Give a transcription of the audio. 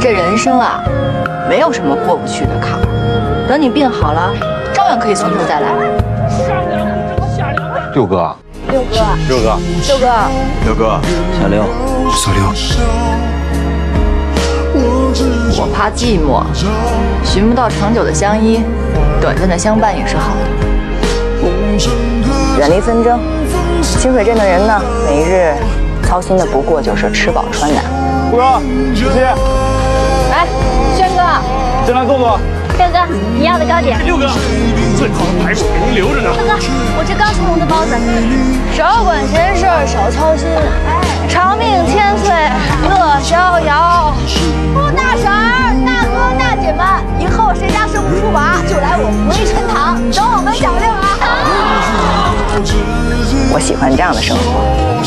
这人生啊，没有什么过不去的坎儿。等你病好了，照样可以从头再来。六哥，六哥，六哥，六哥，六哥，小六，小六，我怕寂寞，寻不到长久的相依，短暂的相伴也是好的。远离纷争，清水镇的人呢，每日操心的不过就是吃饱穿暖。顾哥，谢谢。进来坐坐。彪哥，你要的糕点。六哥，最好的排骨给您留着呢。哥哥，我这刚出炉的包子。少管闲事，少操心，长命千岁乐逍遥。大婶儿、大哥、大姐们，以后谁家生不出娃，就来我回春堂等我们小六啊！我喜欢这样的生活。